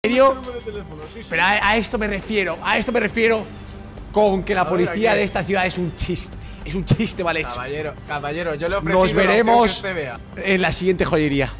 Pero a, esto me refiero, a esto me refiero con que la policía de esta ciudad es un chiste. Es un chiste mal hecho. Caballero, caballero, yo le Nos veremos en la siguiente joyería.